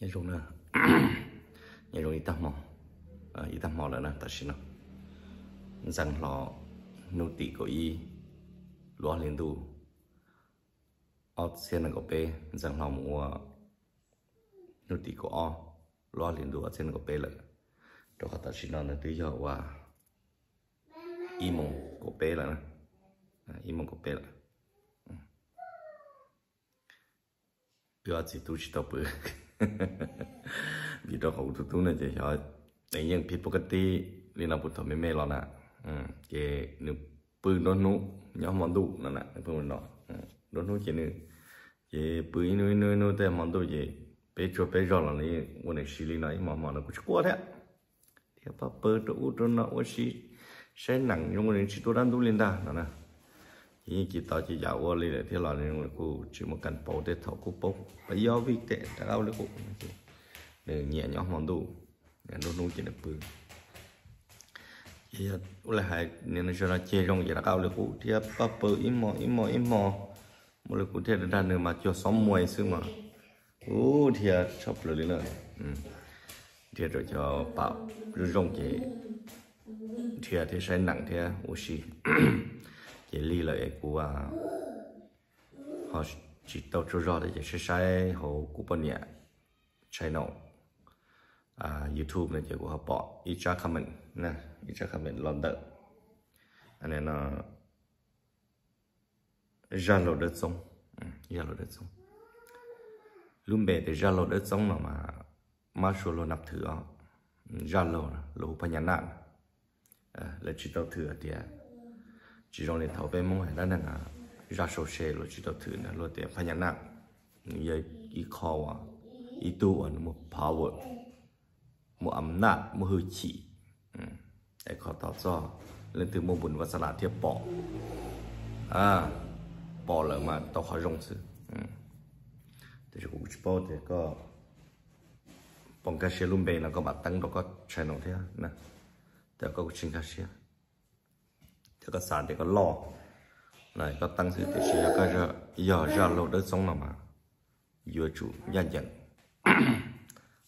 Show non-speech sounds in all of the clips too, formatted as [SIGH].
nhớ luôn nữa. Nhớ luôn ít tao mò. À ít tao mò là nè ta xin nó. Rằng lò nô tị của y, lúa liền tu ở trên là có bê rằng lò mua ờ, nô tị của o, lúa liền à, ừ. tu ở là có bê là đó họ ta xin nó là tự do và y mong của bê là nè. Y mong của bê là bây chỉ tu chỉ tao bự. [LAUGHS] [LAUGHS] vì đó hậu tụt tụt này chỉ hỏi này nhưng phi bốc tí liên là bút thọ mê mê lo nè chỉ nụ bưng đó nụ nhóm món đủ nè nè bưng mình đó. Đó chỉ nụ chỉ bưng nụ nụ nụ tê món đủ chỉ bé cho bé rõ là này quân này xí liên này mà mà nó cũng quá thế thì bà bơ tụt tụt nó quá xí sẽ nặng nhưng mà đến chỉ tụt ăn tụt liên ta nè nè những chỉ tao chỉ giàu qua lên để thế là nên là cô chỉ một cần bổ để thọ cô bốc và do vì tệ đã đâu nữa cô để nhẹ nhõm hoàn đủ để nó nuôi chỉ được bự giờ là hai nên nó cho nó chơi trong giờ đã cao được cô thì bà bự im mò im mò im mò một lúc cũng thế là đàn nữa mà cho xóm mùi xương mà ô thì chọc lửa lên rồi thì rồi cho bảo rồi rong chị thì thì sẽ nặng thì ô xì chị ly lại của à, họ chỉ tao cho rõ để sẽ sai hồ của bọn nhà channel à, YouTube này chỉ của họ bỏ ít cho comment nè ít cho comment lần anh em nó ra lô đất sống ra lô đất lúc bé thì ra lô đất mà mà mà số lô nạp thử ra lô lô phải nhà nạn. À, là chỉ tao thừa thì à chỉ rong lên thầu bên mông hải đó là nè ra sổ xe rồi chỉ đầu thử nè rồi để phải nhận nặng giờ cái khó à ý tu à một power một ấm nặng một hơi chỉ để khó tạo ra lên từ mô bùn và sả lạt thiệp bỏ à bỏ lỡ mà tao khó rong sự thì cũng chỉ bỏ thì có bằng cái xe luôn bè là có bạn tăng đó có channel thế nè để có chính cái xe 这个山这个落，来个当时就是那个热热热路的中了嘛，越住越近，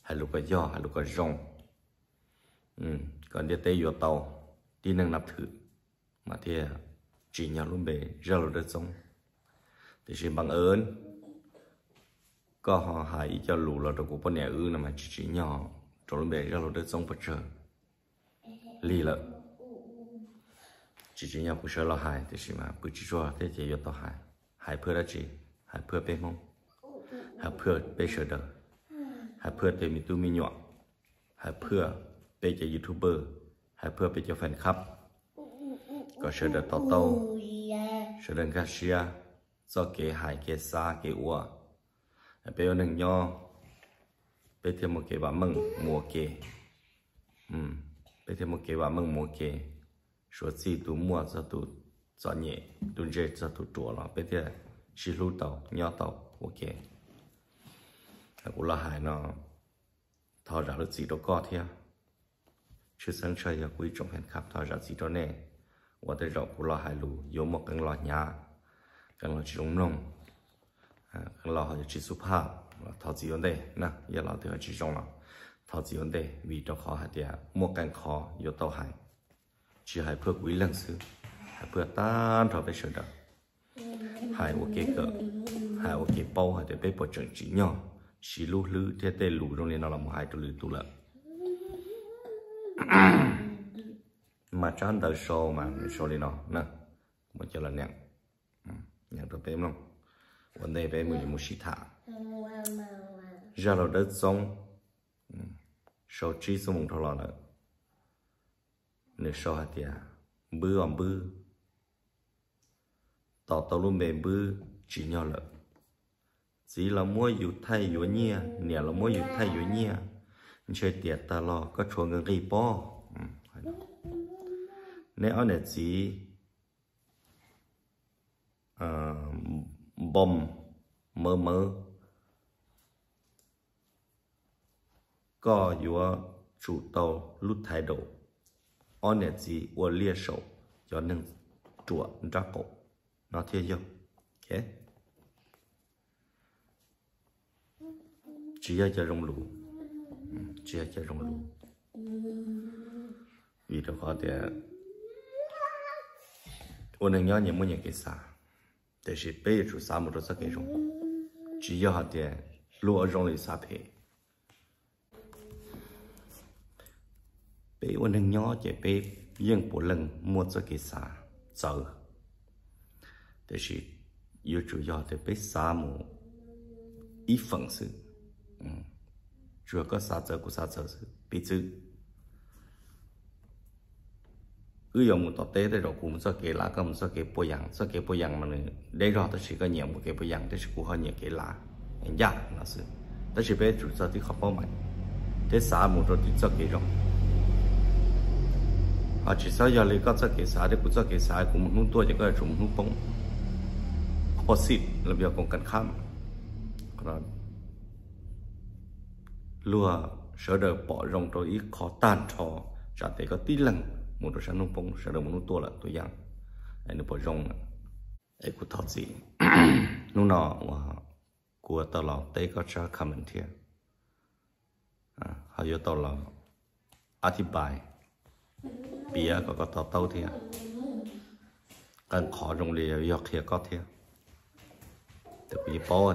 还路个热还路个热，嗯，còn đi tới vừa tàu đi nâng nạp thử mà thì chỉ nhau luôn bề ra lột đất sông thì chỉ bằng ơn có họ hãy cho lũ là đồ của bọn nhà ư mà chỉ chỉ nhỏ trong luôn bề ra lột đất sông vật trời lì lợi lợ chỉ chỉ nhau bất chờ là hại thì chỉ mà bất chỉ cho thế thì vô tàu hại hại เพื่อละจีหายเพื่อไปมองหายเพื่อไปเฉดหายเพื่อเตมีตู้มีหยวกหายเพื่อไปจะยูทูบเบอร์หายเพื่อไปจะแฟนคลับก็เชิญเดต่อโต้เชิญกาเชียซอเกหายเกซาเกอัวไปเอาหนึ่งย่อไปเทียมโมเกว่ามึงมัวเกอืมไปเทียมโมเกว่ามึงมัวเก 说自己摸这都作业，都这这都做了，别的是路道、鸟道，OK。我老海呢，他让了自己都搞的，去生车也贵重很看，他让自己都呢，我得绕过老海路，有么跟老 nhà，跟老种农，啊，跟老好就吃素怕，他自己的那也老得吃种了，他自己的味道好还点，莫干烤有道海。Chỉ hãy phước quý lần xứ hãy phước tan thọ với sự đó hãy ok cỡ. Hãy ok bao hãy để bé bỏ trận chỉ nhỏ. Chỉ lú lú thế tê lú trong này nó là một hai lú tu lợ mà chán đời show mà show đi nó. Nè, một chỗ là nhạc nhạc được bé không vấn đề bé mình một sĩ thả. Ra là đất sống show chi số một thằng nữa nếu so hạt tiền bư om bư. Tỏ tàu luôn bền bư, chỉ nhỏ lợ. Chỉ là mua dù thay dù nhia nè là mua dù thay dù nhia chơi tiệt ta lo có chuồng người gây bo nếu anh là chỉ bom mơ mơ. Có dù chủ tàu lút thay độ 往那走我练手要能 leso, jo neng tua ntego, norteio, ok, chiia che ronglu, chiia che ronglu. bé uốn hình nhỏ chạy bé riêng bộ lần mua cho cái xa sợ thế thì yêu chủ yếu thì bé xa mù ít phần sự chủ có xa chờ của xa chờ sự bé chứ cứ dùng một tọt tế để rồi cũng so kể lá cầm so kể bồi dặn so kể bôi dặn mà nữa để rồi tôi chỉ có nhiều một cái bôi dặn tôi chỉ cũng hơi nhiều cái lá anh già nó sự tôi chỉ biết chủ sở thì không bao mạnh thế xa một rồi thì so kể rồi họ chỉ sao giờ lấy có cho cái sao để cũng cho cái sao cũng muốn tua chỉ có chúng muốn bông opposite là việc cũng cần khám rồi lúa sợ đời bỏ rong rồi ít khó tan trò chả thể có tí lần một đôi sáng nông bông sợ đời một tua là tôi yang anh nó bỏ rong ấy cũng thật gì lúc nọ của tao là tây có cha comment here à hay có tao là อธิบายเปียก็ก็ต่อเต้าเทียการขอโรงเรียนยอกเทียก็เทียแต่ปีป้อ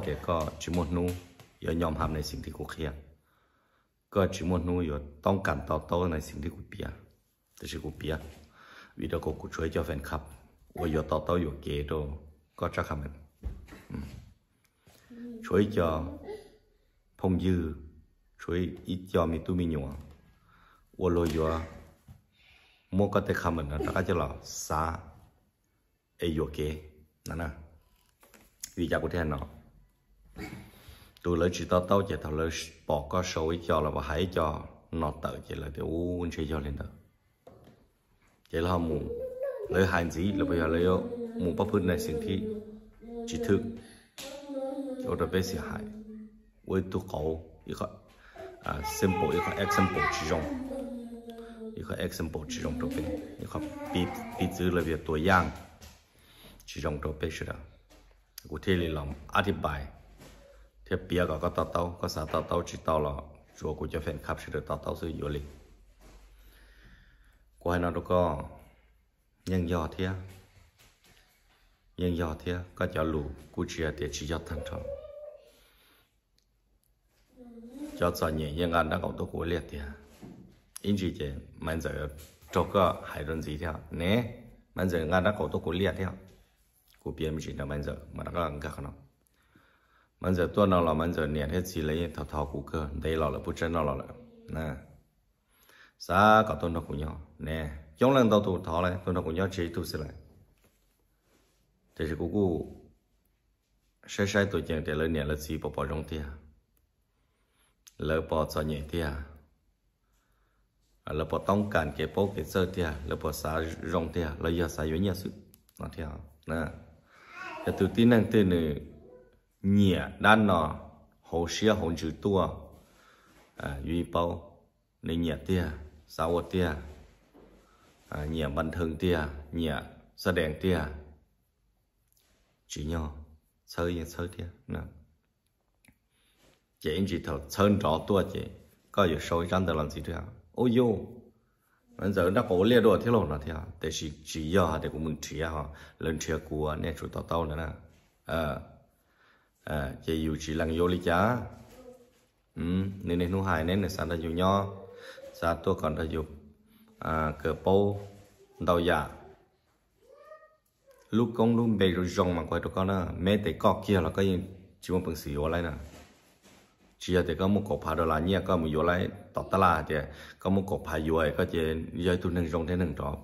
เด็กก็จิมดนูอย่ายอมทำในสิ่งที่กูเคียก็จิมดนูอยู่ต้องการต่อโต้ในสิ่งที่กูเปียแต่ชิกูเปียวิดีโอกูช่วยเจ้าแฟนคลับว่าอยู่ต่อโต้อยู่เกโดก็จะทำมันช่วยเจ้าพงยือช่วยอีเจ้ามีตู้มีหยวว่าโลอยู่ mua cái tech mình nó đã cho là xa, ai kế nè nè vì giờ của thế nào tôi lấy chỉ tao tao chỉ thằng lấy bỏ có số cho là và hãy cho nó tự chỉ là tiểu uốn chơi cho lên đó chỉ là mù lấy hàng gì là bây giờ lấy mù bắp phun này xin thi chỉ thực cho được bé sĩ hại với tụ cầu ý khó à simple ý khó example chỉ dùng 一个 example 这种照片，一个比比之类的多样，这种照片是的。cụ thể là làm ăn thì bài. Thì bia có tao tao có sao tao tao chỉ tao là chỗ của cho fan khắp sẽ được tao tao sử dụng liền. Của hai nó có. Nhân do thế nhân do thế có cho lù cụ chỉ để chỉ cho thằng thằng. Cho sợ nhẹ nhân ăn đã có tôi của liệt thì inji je mình giờ cho cơ hai đơn gì theo nè mình giờ ngan đã cổ tôi cổ liệt theo cổ biên chỉ là mình giờ mà đã có ngạc nó mình giờ tôi nào là man giờ nè hết gì lấy thảo thảo cổ cơ đây là là bút chân nào là nè sa có tôi nó cũng nhau nè chống lần tao tụt thọ này tôi nó cũng nhau chỉ tụt lại thì chỉ cổ cụ sai sai tụi chàng để lấy nè là gì bỏ bỏ trong tia lỡ bỏ cho nhẹ tia là bỏ tông cản cái bố cái sơ tia là bỏ xả rong tia là giờ xả với nhà sự nó theo nè. Là từ tin năng tên là nhẹ đan nọ hồ xia hồ chữ tua à duy bao nên nhẹ tia sao ô tia à nhẹ bình thường tia nhẹ sa đèn tia chỉ nhỏ, sơ yên sơ tia nè. Chị chỉ thầu sơn rõ tua chị, có อยู่ sâu trong đó làm gì được ôi yo bây giờ nó có liệt đồ thế nào nó theo để chỉ chỉ giờ để cũng mình chỉ ha lên chia của nè chủ tao tao nữa nè. Ờ. Ờ, à à chỉ yêu chỉ lăng vô lý chả ừ nên nên nó hài nên là sản ra nhiều nho. Sao tôi còn ra dùng à cờ bô đầu dạ. Lúc công lúc bề rồi rong mà quay tụi con á, mẹ để cọ kia là cái chỉ một bằng xíu lại nè chỉ là có một cột phá đó là nhẹ có một vô lại tọt ta là thì có một cột phá vô ấy, có chỉ giới tu nâng rong thế nâng đó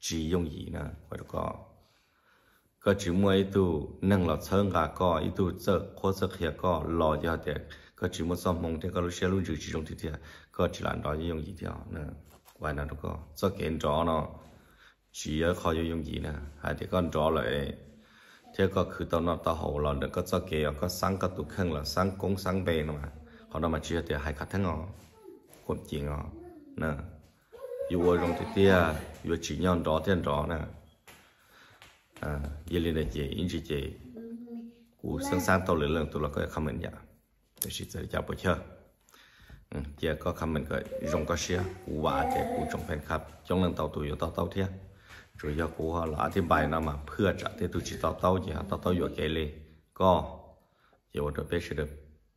chỉ dùng gì nè, phải được có. Có chỉ mua ít tu nâng lọt sơn gà có ít tu sợ khó sợ khía có lò cho thì có chỉ mua xong mong thì có lúc xe luôn chỉ dùng thì thì có chỉ làm đó dùng gì theo nè quay nào được có. Cho kiện rõ nó. Chỉ ở khó dùng gì nè. Hay thì con rõ lại thế có khử tao nó tao hậu là được có cho kể có sáng có tụ khăn là sáng công sáng bề mà họ nó mà chia thì hai khách thằng ngọ cũng chỉ ngọ nè yêu ở trong thì tia yêu chỉ nhau đó tiền đó nè à yêu lên đây chị in chị chị cú sáng sáng tao lấy lần tụi nó có không mình dạ để chị sẽ chào buổi chơi giờ có khăm mình cái dùng có xe cú vả để cú trong fan club trong lần tàu tụi tàu tao tao thiệt 主要国哈拉丁白那嘛，破着的都知道到底啊，到到有给力，个有着别是的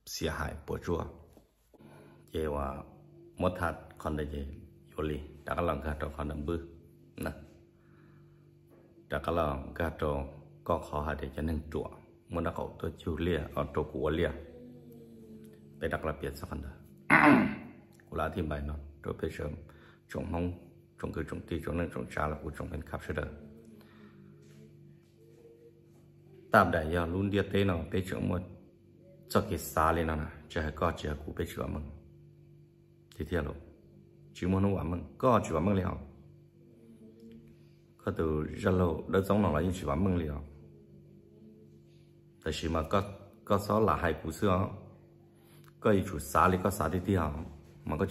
西海博主啊，也话莫他看的也有哩，大家啷个都看得不那，大家啷个都ก็ขอหาเดี๋ยวจะนึ่งจั่วมันเอาตัวจูเลียตัวกัวเลียไปดักระเบียดสักนเถอะกูาที่ใบเนะตัวเพชรชงห้ง trong cứ trong ti trong năng trong cha là của trong cái khắp sẽ được tạm đại giờ luôn đi tới nó tới chỗ một. Cho cái xa lên nó nè chỉ hay có chỉ của bây giờ mình thì theo luôn chỉ muốn nó mình có chỉ mình liền có từ rất lâu đã giống nó là những chỉ mình liền tại vì mà có có số là hai cụ xưa. Có ý chủ xa thì có xa đi đi hả mà có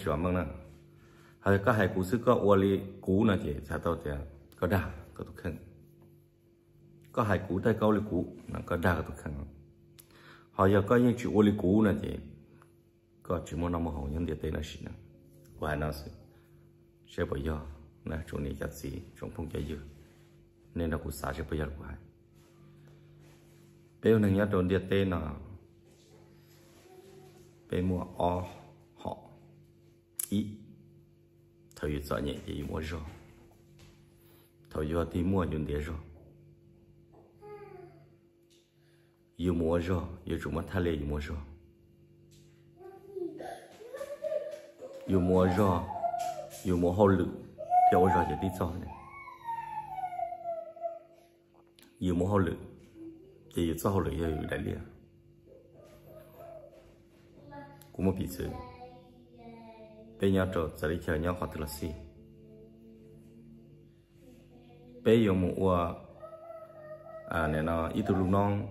hay các hai cú sức có ô li cú chị sao tao thì có đa có tục khăn có hai cú tay câu li cú nó có đa có tục khăn họ giờ có những chuyện ô li cú chị có chỉ muốn năm hồ nhân địa tên là gì nè và nó sẽ sẽ bây giờ nè chỗ này gì trong phong chạy dư nên là cụ xả sẽ bây giờ của hai bây giờ nhớ địa tên là bây mua o họ ý thời giờ nhẹ thì mua rồi thời giờ thì mua những điều rồi yêu mua rồi yêu chúng ta thay lệ yêu mua rồi yêu mua rồi yêu mua hậu lự theo rồi thì đi cho này yêu mua hậu lự thì yêu cho hậu lự yêu đại liệt cũng một bị sự bây giờ trở giờ đi chờ nhau họ từ là gì bây giờ mua à nè nó ít từ lúc non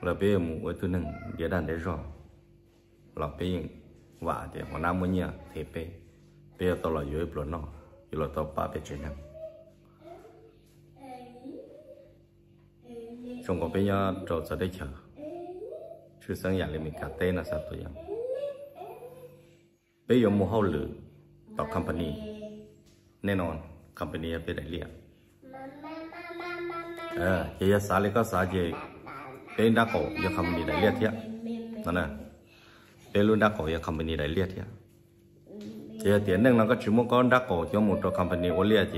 là bây giờ mua từ nâng địa đàn để rồi là bây giờ vả thì họ nam mua nhiều thì bây bây giờ tao là dưới bờ nó dưới là tao ba bây trên năm trong có bây giờ trở giờ đi chờ chứ sáng giờ thì mình cả tên là sao tôi vậy bây giờ mua hậu lử ต่อ company แน่นอน company ไปได้เรียเออเฮียสาเลยก็สาเจเป็นดักโกยา company ได้เรียเทียนั่นน่ะเป็นรุ่นดักโกยา company ได้เรียเทียเจียเตียนนึงเราก็ชิมก็ดักโกยมุตัว company โอเลียเจ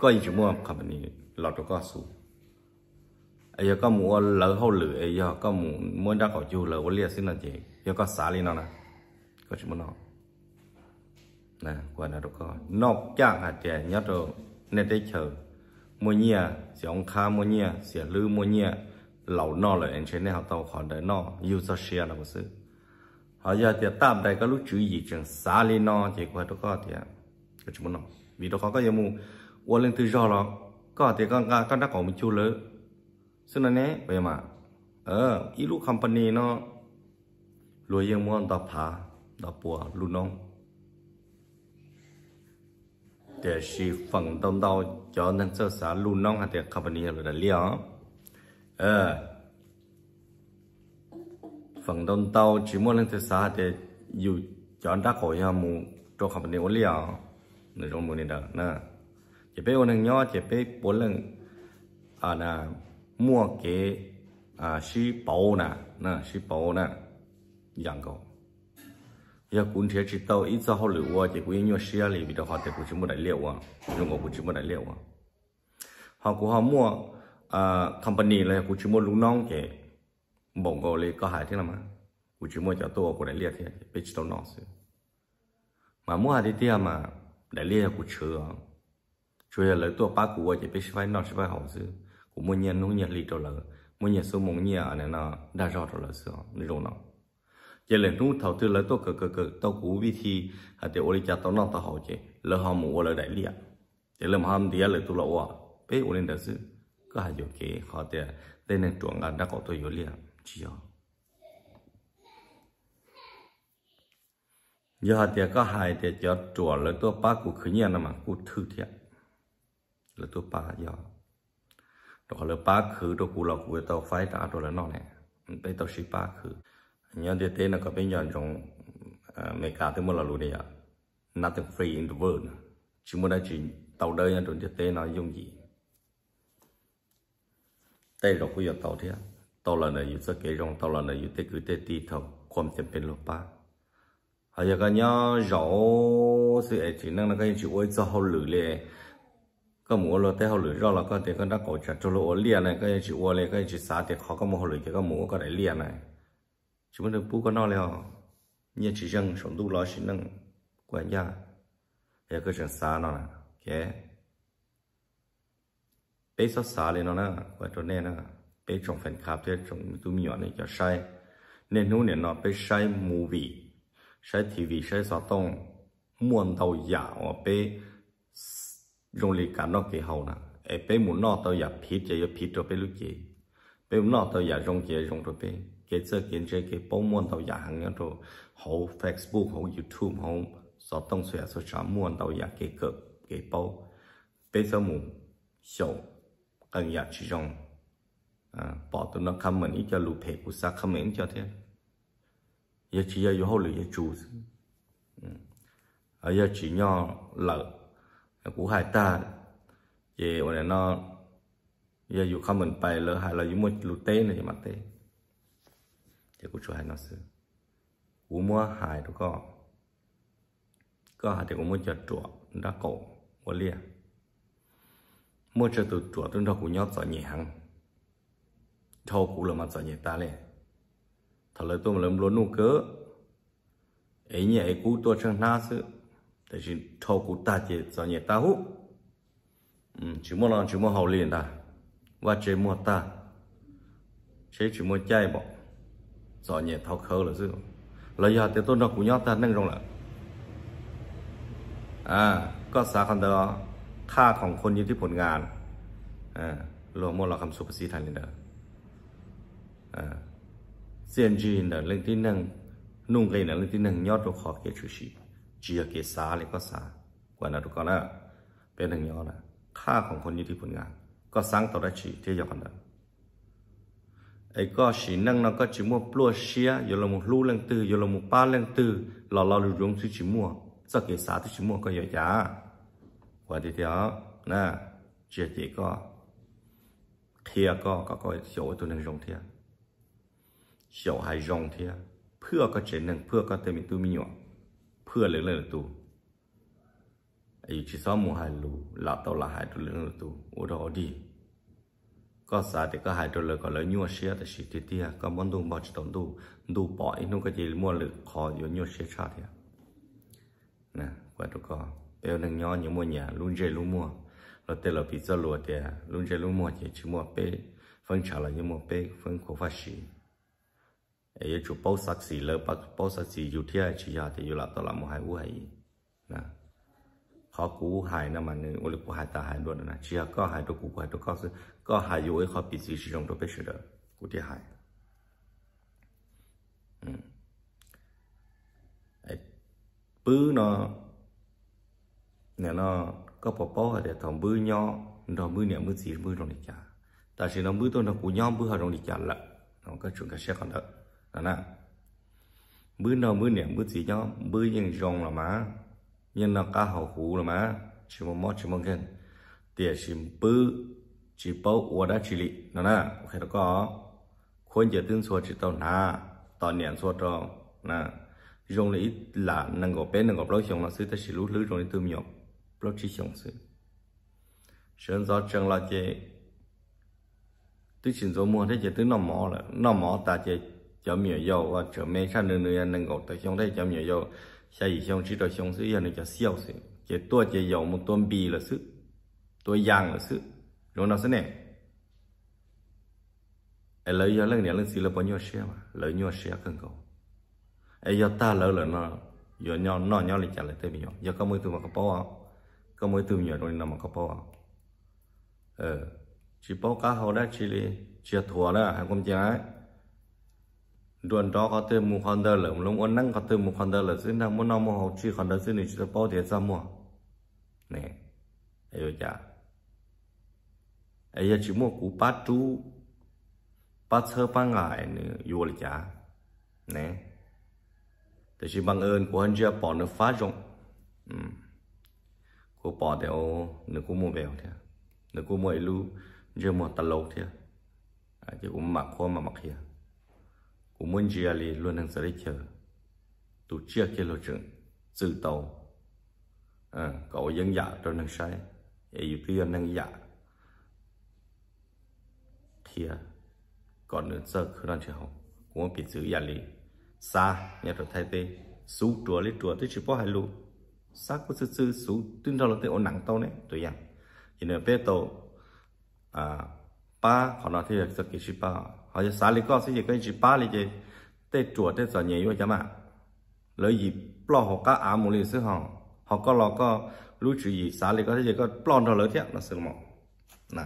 ก็ยิ่งชิม company เราตัวก็สูไอ้ยก็มัวเลอเขาหรือไอ้ยก็มัวมัวดักโกอยู่เลยโอเลียสินะเจยก็สาลีนั่นน่ะ có chúng nó nè, qua nào có nó chắc hạt trẻ nhất rồi. Nên để chờ. Mua nhia, sẽ ông kha mua nhia, sẽ lư mua nhia. Lẩu nó là anh trên này học tàu khỏi đấy nó yêu sao xe là một sự. Họ giờ thì tạm đây có lúc chú ý chẳng xả lên nó chỉ qua đó có thì có chúng nó vì đó có cái gì mu lên từ do đó có thì con con đã có một chú lớn xin là nè vậy mà. Ờ ít lúc company nó lùi yên muốn tập phá. ตาปัวลูน้องแต่ชีฝั่งตองเตาจอนั่นเสื้อสารลูน้องฮะแต่ขับนี้เราได้เลี้ยงเออฝั่งตงเตาชิมวนเรื่องเำอสารแต่ยูจอนดักขอยามูตัวขับนี้นี้ยงในตรงมืนี่ดักนะจะไปวันนย่อจะไปปลืองอ่านะมั่ก๋อ่าชีเปานะนะชีเปานะย่งก็ bảo chỉ ít họ đó họ thì cũng mua liệu à của cũng mua liệu à họ cũng họ mua à company là cũng chỉ mua lúa non kì bổng gọi là có hại thế nào mà cũng chỉ mua cho tôi của đại liệt thì bị chỉ tàu nọ mà mua hai thì mà đại liệu cũng chưa chủ yếu tôi ba của chỉ bị phải nọ phải hậu xí cũng mua nhiều nông nhiều lì rồi là mua nhiều số mông nhiều anh nó đã rõ rồi là đi rồi nó giờ lên nút thầu tư lấy tôi cực cực cực tôi cú vi thi hạt để ôi cha tôi nó tao học chứ lỡ họ mua lỡ đại liệt để làm ham đi lỡ tôi lỡ bé ôi lên đó chứ có hai chỗ kế họ để đây là chuộng ngàn đã có tôi yếu liệt chỉ có giờ hạt để có hai để cho chuộng lỡ tôi ba cú khởi nhiên mà cú thứ thiệt lỡ tôi ba giờ. Đó là ba khử đó cú lọ cú tao phải trả rồi là nó này bây tàu ship ba khử nhớ đi tên à, là có bên nhọn trong mấy cả thứ một là lùi này ạ. Nothing free in the world. Chỉ muốn đã chỉ tàu đời trong đi tên nó dùng gì. Tê rồi cũng giờ tàu thế tàu là này sơ kế trong tàu là này tê cứ tê ti thầu quan tiền bên lô ba hay là cái nhớ rõ sự ấy chỉ năng là cái chịu ôi cho hậu lử lệ có mua lo tê hậu lử rõ là con thì con đã cổ trả cho lô lìa này cái chịu ôi lệ cái chịu xá thì khó có mua hậu lử cái có mua có đại lìa này chúng muốn bu con nó leo như chỉ rằng sống đủ lo chỉ năng quan gia hay cái trường xa nó nè cái bây giờ xa lên nó nè quan trọng nè nè bây trong phần khắp thế trong tu mi nhỏ này cho sai nên nó nên nó bây sai movie sai tivi, sai sao tông muốn tàu giả ở bây dùng lý cả nó cái hậu nè ai bây muốn nó tàu giả phí chơi có phí rồi bây lúc gì bây muốn nó tàu giả dùng chơi, dùng rồi bây cái sơ kiến chế cái bộ môn đầu giả hàng nhau rồi Facebook, hậu YouTube, hậu số tông xòe số trả môn đầu giả cái cỡ cái bộ bây giờ mù sầu cần giả chỉ rong à bỏ tụi nó comment ít cho lụp hệ của sa, comment cho thế. Giờ chỉ giờ yếu hậu lụy giờ chủ ở giờ chỉ nhỏ lợ của hai ta. Về nó giờ dù không mình bày lỡ hai là dù một lụt tê này mà tê thì cũng nó sư mua có. Có thì cũng cổ đâu cũng nhớ cho nhẹ thâu cũng là mà sợ nhẹ ta lên thật là tôi mà làm luôn nụ cớ. Ấy nhẹ ấy cú tôi chẳng na sự tại vì thâu cũ ta chỉ sợ nhẹ ta hú. Ừ, chỉ muốn làm chỉ muốn học liền ta. Và chỉ muốn ta. Chỉ chỉ muốn chạy bỏ gió nhẹ thao khâu là dữ lời giờ thì tôi nó cũng nhót ta nâng แหละอ่าก็สาคัญเดอค่าของคนอยู่ที่ผลงานอ่ารวมหมดเราคำสุภาษิตไทยเลยเด้ออ่าเซียนจีนเด้อเรื่องที่หนึ่งนุ่งเลนเด้อเรื่องที่หนึ่งยอดตัวขอเกียรติชูชีเจียเกียรติสาเลยก็สากว่านะทุกคนนะเป็นหนึ่งยอดนะค่าของคนอยู่ที่ผลงาน ก็สร้างตัวได้ชีเที่ยอดกันเด้อ ấy có chỉ năng nó có chỉ mua plua xia rồi là một lu lần tư, rồi là một ba lần tư, lò lò được dùng thứ chỉ mua. Sau khi xả thứ chỉ mua có giá giá và thì đó nè chia chỉ có. Thia có có có chỗ tôi nên dùng thia. Chỗ hay dùng thia. Đi có sao thì có hai đô lời có lấy nhua xe thì chỉ tiết tiết có món đồ bao chỉ tốn đồ đồ bỏ ít nó cái gì mua lực khó rồi nhua xe cha thì. Nè qua đó có. Bây giờ nhỏ như mua nhà luôn chơi luôn mua. Rồi tên là pizza lùa thì luôn chơi luôn mua chỉ chỉ mua bê, phân trả là như mua bê, phân khổ phát xì ấy chủ bao sắc xì lỡ bao bao sắc xì dù thiệt chỉ là thì dù là tôi là một hai u hai. Nè khó cú hai nè mà nên ôi cú hai ta hai luôn nè. Chỉ là có hai đồ cú hai đồ có có hai dù ấy khó bị gì sử dụng đồ biết sự đó cú thì hai. Ừ. Ấy, bứ nó, nè, nó có bỏ bỏ để thằng bứ nhỏ nó bứ nhẹ bứ gì, bứ trong đi chả. Tại vì nó bứ tôi nó cú nhỏ bứ ở trong đi chả lợ nó có chuyện cái xe còn đỡ đó nè. Bữa nào bữa niệm bữa gì cho bữa những rong là má nhưng nó cá hậu hủ là má chỉ một mót chỉ một gen tiền chỉ bự chỉ bao ua đã chỉ lị. Nó nè ok nó có. Khuyên giờ tin số chỉ tàu nà tàu niệm số cho nè dùng lý là năng gọp bé nâng gọp lâu xong là sư ta chỉ lú trong rồi tư miệng. Lâu chỉ xong sư sơn gió chân là chế tức chỉ số mua thế chế tức nó mỏ là nó mỏ ta chế chấm miệng dầu và chấm mấy khăn nữa nữa nâng gọp tới xong thế chấm miệng dầu xa ý xong chỉ cho xong sự giờ này cho siêu sự chỉ tua chỉ dầu một tuần bì là sự tua giang là sự rồi nó sẽ nè ai lấy giờ lần này lần xí là bao nhiêu xe mà lấy nhiêu xe cần cầu ai giờ ta lấy là nó giờ nhau nó nhau lại trả lại tới bây giờ giờ có mấy từ mà có bao có mấy từ nhiều rồi nó mà có bao ờ chỉ bao cá hậu đó chỉ là chỉ thua đó hay không chả đồn đó có thêm một con đỡ lợm lúc ôn năng, có thêm một con đỡ lợm xin đang muốn nào mua học chi con đỡ xin thì chỉ bao tiền ra mua. Nè ấy chả ấy chỉ mua cú bát chú ba sơ bát ngải nữa vô là chả nè thì chỉ bằng ơn của anh chưa bỏ nó phá rộng. Ừ. của bỏ đều nó cũng mua bèo thế nó cũng mua lu chưa mua tạt lâu thế à chỉ cũng mặc khoa mà mặc here của môn gia li luôn đang sẽ chờ tụ chia kia lộ trường dự tàu à cậu dân dạ cho năng sai. Ấy tiêu năng dạ. Thì à, còn nữa giờ khởi đang chưa học cũng bị giữ dạ li xa nhà trở thay thế sú chùa lý chùa tới chỉ có hai lũ. Xa có sư sư sú tuyên đầu là tới ổn nặng tàu này tôi rằng thì nữa bé tàu à ba, họ nói thì sẽ kỹ sư ba họ จะ xa lý có sẽ cái gì, ba lý gì tới chùa tới giờ nhiều vậy mà. Lợi gì bỏ họ cả ám một lý sư họ. Họ có lo có lúc chỉ gì xa lý có thể có bỏ nó lợi thiệt, nó mà nè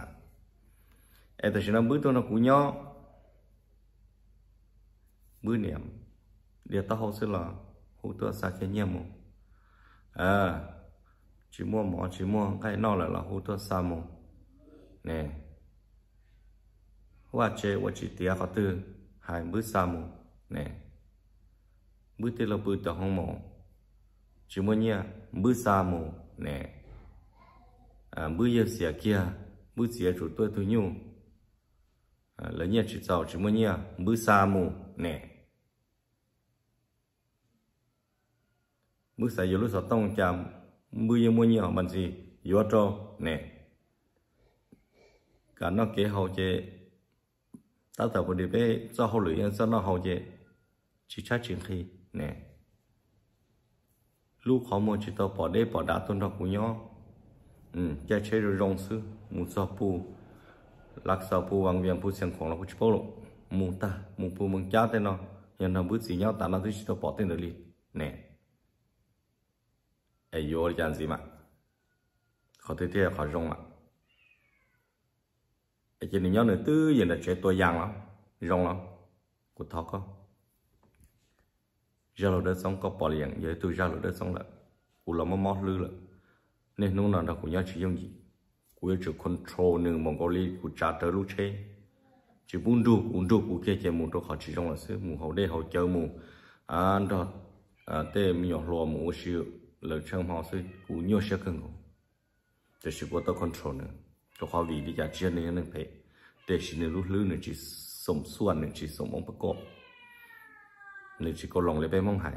em tôi chỉ nói bước tôi nó cũng nhau bước niệm. Để tao học sẽ là hỗ trợ sa cái nhiều mà à chỉ mua mỏ, chỉ mua, cái nọ là là hỗ trợ sa mà nè hoa chế hoa chỉ tiếc có từ hai bữa sa mà nè. Bữa tê là bữa tao không mỏ chỉ muốn nhia bữa sa mà nè. À bữa giờ xia kia bữa giờ chủ tôi tôi nhung à lấy nhia chỉ sau chỉ muốn nhia bữa sa mà nè. Bữa bước sai lúc sau tông chạm bữa giờ muốn nhiều bằng gì yếu cho nè. Cả nó kế hậu chế ta tập một điều bé cho hậu lưỡi do nó hậu chế chỉ chắc chuyện khi nè. Lúc khó mua chỉ tao bỏ đế bỏ đá tôn đó của nhau ừ cha chế rồi rong sư một sao pu lạc sao pu vàng viang pu xiang khoảng là pu chỉ bao lộ mu ta mu pu mừng cha tên nó. Nhưng nó bước gì nhau ta nó thứ chỉ tao bỏ tên được đi nè. Ai vô chẳng gì mà. Khó thấy thế khó rong mà chỉ nên nhớ nữa tư giờ là trẻ tuổi giang lắm, rong lắm. Của thọ có. Ra lối đất sống có bỏ liền giờ tôi ra lối đất sống là của là mót lư là nên lúc nào đó cũng nhớ chỉ dùng gì của chỉ control nương lý, của trả tới lúc chơi chỉ muốn đủ muốn đủ của kia, chỉ muốn đủ họ chỉ trong là sự muốn hậu đây hậu chơi muốn à đó à tê mi học lo muốn siêu lời chân họ sẽ của nhiều sẽ cần không để sự của tôi control nữa tôi khó vì đi giả chia nên nên phải để chỉ nên lúc lư nữa chỉ sống xuân nữa chỉ sống mong bất cố nữa chỉ có lòng lấy bé mong hải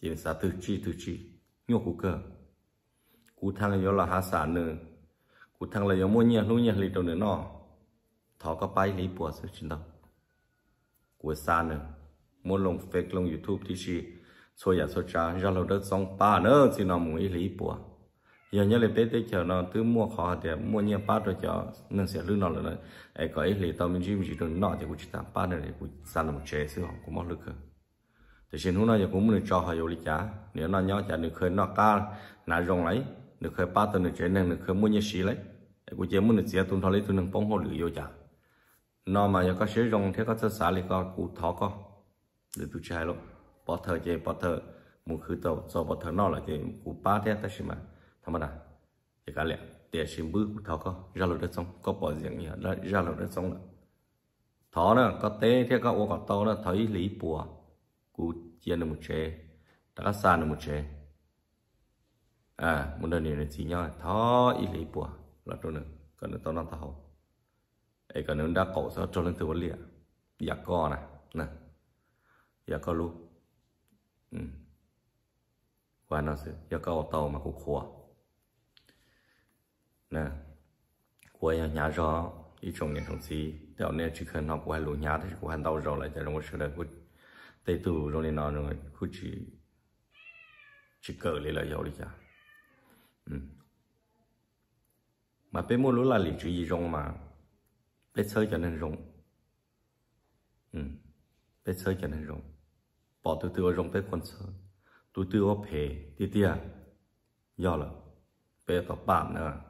chỉ là sao từ chi từ chi nhiều cú cơ cú thằng là là hạ sản nữa cú thằng là mua nhiều lúc nhiều lì đâu nữa nó thọ có bay lý bùa sự chính đâu của xa nữa muốn lồng fake lồng youtube thì chỉ so ya so cha ra lâu đất xong ba nữa chỉ nó muốn lý bùa giờ nhớ lại bé tới chờ nó, cứ mua khó thì mua nhiều ba rồi cho, nên sẽ lưu nó là ấy, có ấy thì tao mình chỉ mình chỉ được nọ thì cũng chỉ tạm ba này cũng cũng san một chế sư học cũng mất lực hơn. Thì xin hôm nay giờ cũng muốn cho họ vô lý trả nếu nó nhớ trả được khơi nó ca nà rong lấy, được khơi ba tuần được chế nên được khơi mua nhiều xí lấy. Cũng chỉ muốn được chế tuần thôi lấy tuần đừng bóng hồ lửa vô trả nó mà giờ có sử dụng thế, có sơ xả thì có cụ thọ có. Được tôi chạy luôn. Bỏ thở chế bỏ thở một khứ tàu, cho bỏ thở nó là chế cụ ba thế, ta xem mà thầm mà thì cả lẽ để xin bước của thọ có, ra lối đất xong có bỏ diện nhỉ ra ra lối đất xong là thọ nữa có té thế, có ô có to nó thấy lý bùa. Cụ chia được một chế đã xa được một chế à một lần này là chỉ nhau thó ý lý bùa. Là chỗ nữa còn nó to nó thọ ấy còn nó đã cổ sao cho lên từ vật liệu giả co này, nè. Giả co luôn Ừ. và nó sẽ dạ cho câu tàu mà cũng khóa nè của nhà nhà rõ ý trong nhà thông gì đạo nên chỉ cần của hai lũ nhà thì cũng hai tàu rồi lại cho nó sửa là của tây tu rồi nên nó rồi cứ chỉ chỉ cỡ lấy là giàu đi cha mà bên mua lúa là lý trí gì rong mà bên chơi cho nên rong ừ bên chơi cho nên rong bỏ từ từ rong bé con sơ từ từ ở phe, tí tia do là bé tao bám nữa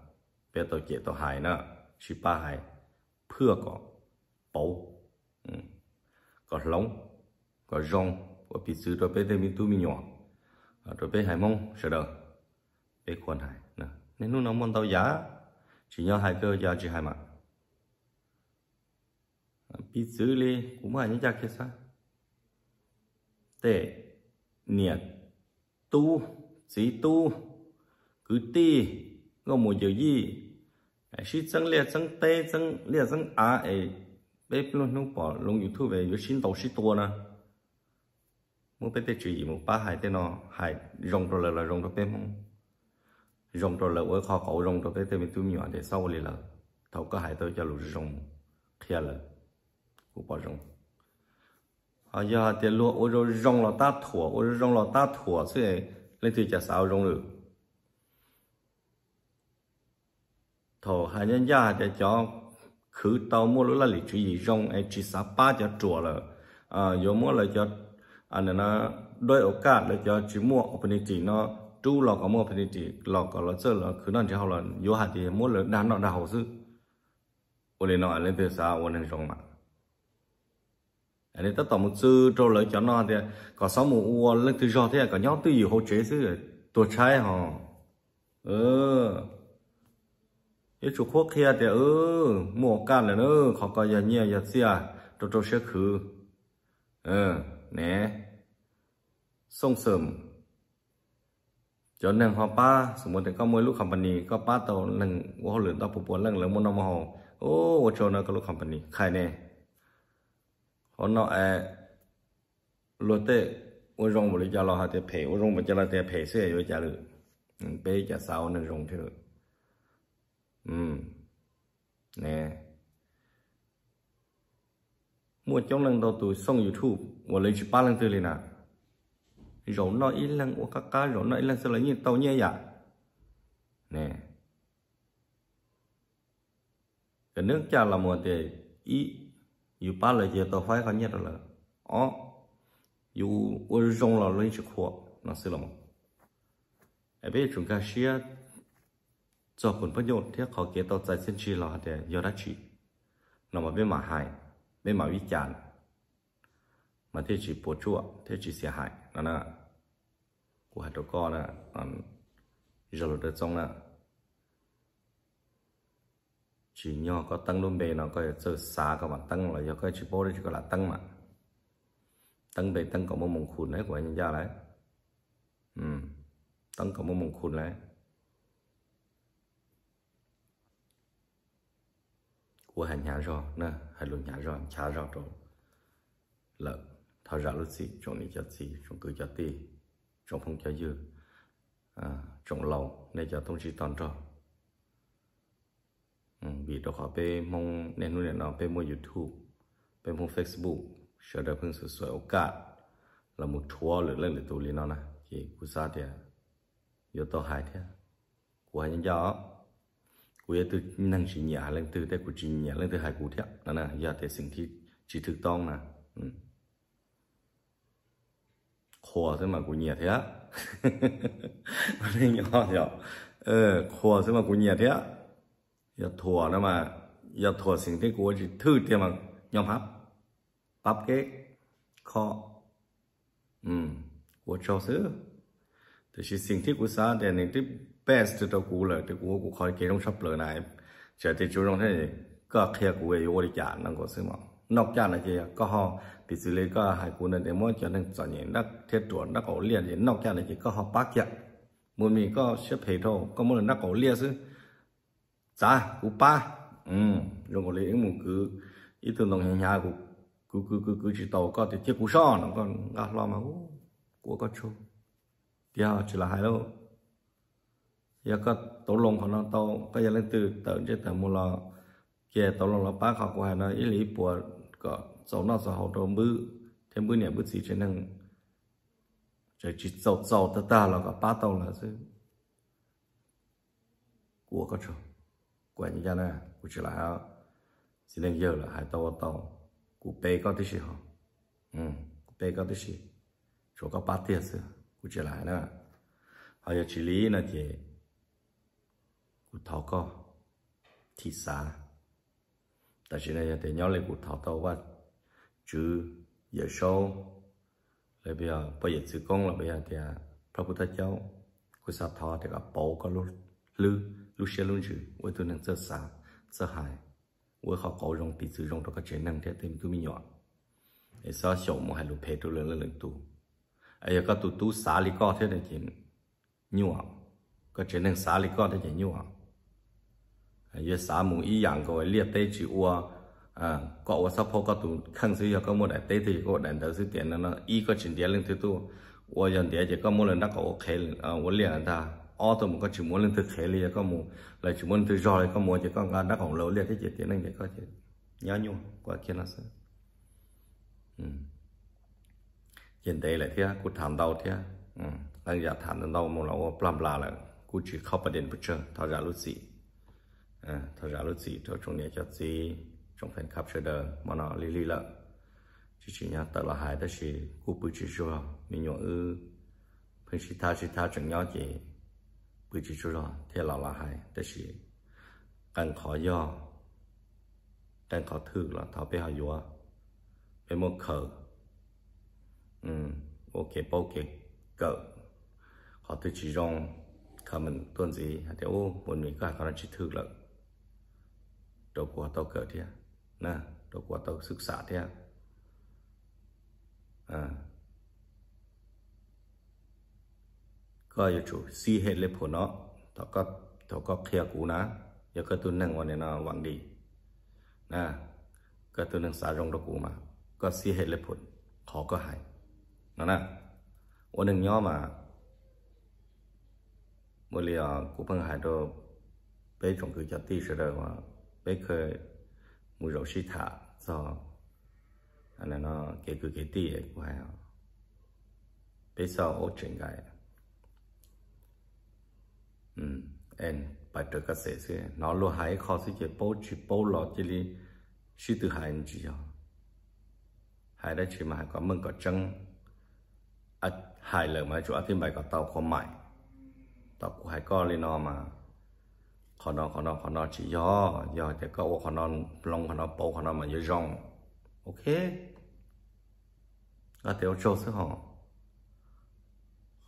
别到解到海呢，去巴海破个包，嗯，个龙个 rong của bị sứ cho bé thêm mình tu mình nhỏ rồi bé hải mông sẽ đờ bé quan hải nè nên lúc nào muốn tao giá chỉ nhau hai cơ giá chỉ hai mà bị sứ li cũng phải những giá kia sao tệ nhiệt tu sĩ tu cứ ti có một giờ gì xí chân liệt chân tê chân liệt chân à ấy bếp luôn nó bỏ lông youtube về yo xin đầu sĩ tua nè muốn biết tới chú ý, muốn ba hải tên nó hải rồng rồi là rồng rồi bếp không rồng rồi là ở kho cổ rồng rồi bếp tới mình tu nhỏ để sau liền là thầu có hải tới cho lũ rồng kia là cũng bỏ rồng. à ờ, giờ thì lúa ôi rồi rong là ta thua ở rồi rong là ta thua chứ lên từ chả sao rong được thổ hai nhân gia để cho khử tàu mua lúa là lịch chỉ gì rong ai chỉ sáu ba cho chùa là à giờ mua là cho anh nó đôi ổ cả là cho chỉ mua opportunity nó tu lọ có mua opportunity lọ có là chơi là khử nó chỉ học là vô hạt thì mua là đàn nó đào sư ổ lên nó lên từ xa ổ lên rong mà anh ấy tất tổng một sư trâu lấy cho nó thì có sáu mùa ua lên từ do thế có nhau từ nhiều hỗ trợ sư tôi trái hả ừ ยจุกวกเคียแต่เออหมวกกันเลยเนอะเขาก็ย่าเงียย่าเสียตัวตัวเชื่อคือ เออแหนส่งเสริมจนหนึ่งหอป้าสมมติก็มวยลูกคอมพานีก็ป้าตัวหนึ่งว่าเหลือต่อปปวนเรื่องเหลือมโนมโหอโอ้วชนก็ลูกคอมพานีใครเนี่ยคนนอแอรถเตะว่ารงบริจาเราหาแต่เพว่ารงบริจาเราแต่เพเสียอยู่จ่าเลอเป้จะสาวหนึ่งรงเท่า ừ. Nè. Mua trong lần đầu tôi xong youtube và lấy chỉ ba lần từ liền à? Rồi nó ít lần của các cá rồi nó ít lần sẽ lấy như tàu nhé dạ nè. Cái nước cha là một thì ý, dù ba lời giờ tàu phải có nhất là. Ó. Dù ở rông là lên chỉ khóa nó sẽ làm ở bên chúng ta sẽ cho phần phát nhộn thiết họ kế tao tại sinh chi là để do đã chỉ. Nó mà bên mà hại, bên mà vi chán. Mà thế chỉ bổ chua, thế chỉ sẽ hại nó là của hạt đứa co là giờ lột được xong là chỉ nhỏ có tăng luôn bề nó có chơi xa các bạn tăng, là do cái chỉ bố đấy chỉ có là tăng mà. Tăng bề, tăng có một mông khùn đấy của anh ra đấy. Ừ. tăng có một mông khùn đấy. của hành nhà rõ nè hay luôn nhà rõ chả rõ trong là thảo ra lúc gì trong đi chặt gì trong cứ chặt tì trong phong chả dư. À trong lòng này chả thông chỉ toàn rõ ừ, vì đó khó bê mong nên nuôi nó bê mua youtube, bê mua facebook, sợ đợi phương sự sửa ốc cả là một chúa lửa lên để tù lý nó nè chỉ của xa thì yếu tố hại thế của hành nhân giáo กูซาเดียอยู่ต่อหายเถอะกูหายยังยาวกูจะตื่นนั่งชิญญาเรื่องตื่นแต่กูชิญญาเรื่องตื่นหายกูเถอะนั่นนะอย่าแต่สิ่งที่ที่ถูกต้องนะขอซึ่งมากูเหนียเถอะมันไม่ยอมเถอะเออขอซึ่งมากูเหนียเถอะ giờ thua nó mà giờ thuaสิ่งที่กูจะทื่อเตรียมยอมรับปั๊บเก๊กคออืมกูชอบซื้อแต่สิ่งที่กูสาแต่หนึ่งที่ best cho cú là thì cú cũng khỏi kế trong sắp lửa này chỉ thì chú trong thế có kia cú ấy vô đi chả năng có sự mà nóc chả này kia có họ thì xử lý có hai cú nên để mỗi cho nên cho nhìn đắc thiết chuẩn đắc ổ liền đến nóc chả này kia có họ bác kia muốn mình có xếp hệ thô có một lần đắc ổ liền chứ giá cú ba ừ rồi còn lấy một cứ ít tương đồng nhà nhà của cứ cứ cứ cứ chỉ tàu có thì chiếc cú so nó còn lo mà cú có chú giờ chỉ là hai đâu giờ có tổ lồng họ nó tàu có giờ lên từ tận trên tờ mua lò kia tổ lồng là ba họ của hà nó ý lý của có dầu nó dầu hậu đầu bự thêm bữa này bữa gì trên năng trời chỉ sầu sầu ta ta là có ba tàu là chứ của có chú của anh cha này của chị là xin nên giờ là hai tàu tàu của bé có tí gì hả ừ bé có tí gì chỗ có ba tiền sự của chị là nè họ giờ chỉ lý là thì của thảo co thị xã tại chỉ này thì nhớ lên của thảo tàu quá. Chứ giờ sâu là bây giờ bây giờ sự công là bây giờ thì à, thảo của ta cháu của sa thọ thì gặp bố có lúc lư lúc xe luôn chứ. Với tôi năng sơ xa, sơ hại với họ có rong tỷ sử rong đó có chế năng thế thì tôi mới nhọn để sao sổ một hai lục phê tôi lớn lên tù. Ấy có tụ tụ xa lý co thế này chỉ nhọn có chế năng xa lý co thế chỉ nhọn 也啥木一样个列对起我啊，搞我啥破搞都看谁要搞么来对对个人都是点的呢，一个景点人最多，我用点就搞么人那个我开啊，我练他。ở tôi một cái chữ muốn lên thực thể liền có một là chữ muốn tự do lại có một chỉ con cái nó còn lâu liền cái chuyện tiền này có chuyện nhớ nhung qua kia nó sẽ hiện tại là thế cụ thảm đau thế đang giả thảm đau một là plum la là cụ chỉ khóc vào điện bức trường thao ra lúc gì à thật lúc gì cho chúng nhà cho gì trong phần khắp sẽ đời. Mà nó lý lý lợ. Chỉ chỉ nhà tờ là hai đó chỉ cú bự chỉ cho mình nhọ ư. Phần chỉ tha chỉ tha, chẳng nhau gì. Bự chỉ cho thế là là hai đó chỉ cần khó do cần khó thử là tháo bé hai vua bé một khờ. Ừ ok ok cỡ. Khó thứ chỉ rong, khờ mình tuân gì thì ô một mình cả khó chỉ thử lợn lợ đầu của tao cỡ thế นะตัวกว่าต้องศึกษาเท่าอ่าก็อยู่จู่ซีเหตุเลยผลเนาะต่อก็ต่อก็เคลียร์กูนะอย่าก็ตัวนั่งวันนี้นะหวังดีนะก็ตัวนั่งสารงตะกูมา ก็ซีเหตุเลยผลขอก็หายนะนะวันหนึ่งย่อมาเมื่อเรียกูเพิ่งหายตัวไปจงคือจะตีเสด็จว่า bây khờ mùi rậu xí thả do anh là nó kể cứ kể tỉ của hào bé sau ốt chuyện gái. Ừ em bài được cái sẽ sẽ nó lo hái khó sẽ chế bố chỉ bố lọ chỉ li chỉ từ hái chỉ cho hái đã chỉ mà có mừng có chân à hái lỡ mà chỗ thì bài có tàu có mãi tàu của hái co lên nó mà. ขอนอขอนอขอนอchỉ do doแต่ก็ว่าขอนอนลงขอนอโปขอนอมันเยอะรองโอเคก็เดี๋ยวโชว์สักหอ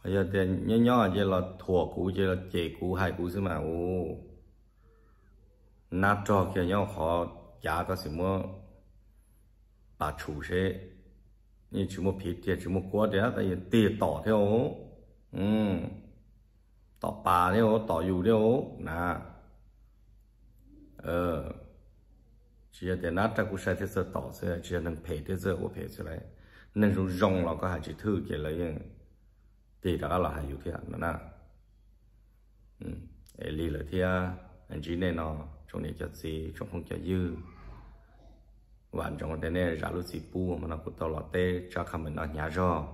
giờ thì nhỏ nhỏ giờ là thua cũ giờ là chế cũ hai cũ xí mà ô nát cho kia nhỏ họ giá có gì mà bà chủ sẽ như chỉ một phí tiền chỉ một quá đấy tại vì tiền tỏ theo ừ tỏ bà theo tỏ dù theo nè ờ chỉ là để nát ra cũng sai thế sợ tỏ sẽ chỉ là nâng phê thế sợ của phê sẽ lại nâng rung rong là có hai chữ thư kia là những thì đã là hai yếu thế nữa nè ừ ấy lý là thế anh chỉ nên nó trong 呃，只要在那照顾身体是导致，只要能陪的这我陪出来，能如容了个还去偷给了人，对的了还有天了呢，嗯，哎离了天，俺今年呢，中年叫子，中风叫幼，晚中的呢，然后几步嘛那不到了得，叫他们那伢绕，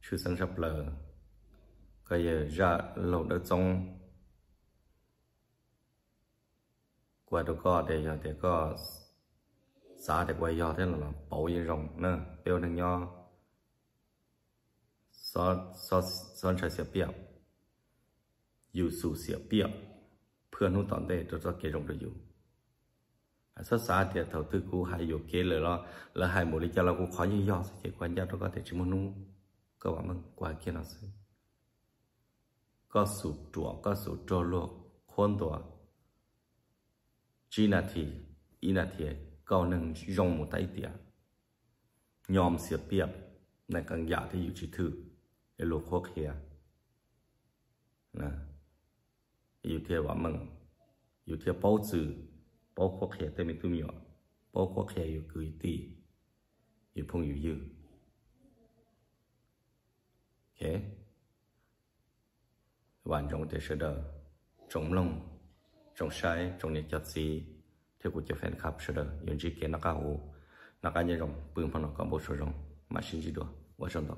出生十了，个也绕老的中。quay đâu có để giờ thì có xã để quay giờ thế là bầu như rồng nè, tiêu thằng nho. So so so trái xỉa bẹp, dù sù xỉa biểu phương hút tọn đây cho cho kế rồng được dù. À, Sắp xã thì thầu tư cũ hay dù kế lời lo là hai mũi đi cho là cũng khó như do sẽ chỉ quan gia cho có thể chỉ muốn nu cơ bản mừng quay kia nó sẽ có sụp chuột có sụp trôi luộc khôn tuột chỉ là thì, ý là thì cao nâng dùng một tay tiền nhóm xếp biệp là càng giả thì yếu chỉ thử, để lục khó khía nè yếu thì bảo mừng yếu thế bảo trừ bảo khó khía tên mình tụi mình bảo khó khía yếu cười tì yếu phong yếu dư. Ok hoàn trọng thế sẽ đờ, trọng lòng trong sai, trong nhạc chặt gì, theo của cho fan khắp sơ đờ, những gì kia nó cao nạc anh rồng bưng phong nó có một số rồng mà xin gì đùa và trong đó